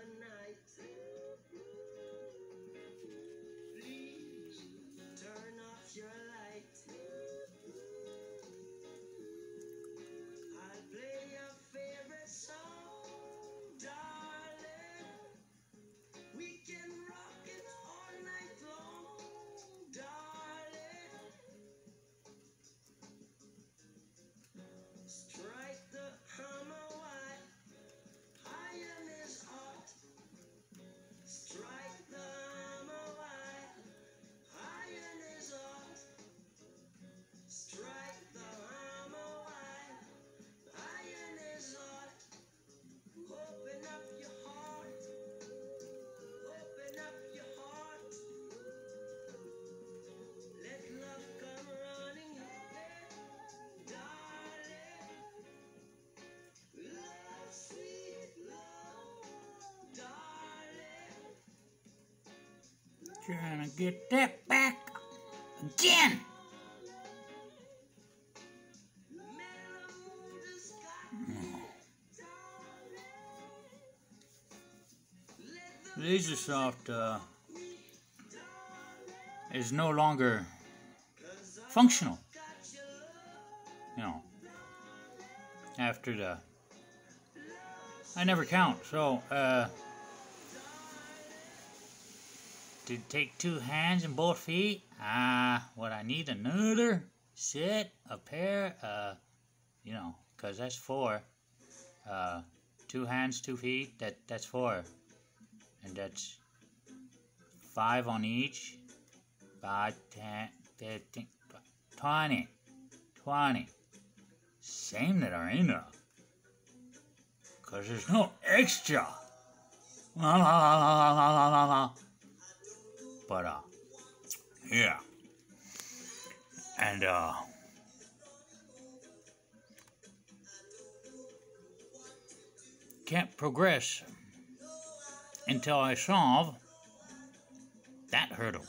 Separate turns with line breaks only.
the
Trying to get that back again. Lasersoft uh, is no longer functional. You know, after the. I never count, so, uh. To take two hands and both feet? Ah, what I need another set, a pair, uh, you know, cause that's four. Uh, two hands, two feet, that that's four, and that's five on each. Five, ten, fifteen, tw- twenty, twenty. Same that are enough. Cause there's no extra. La la la la la la la la. But uh, yeah. And uh, can't progress until I solve that hurdle.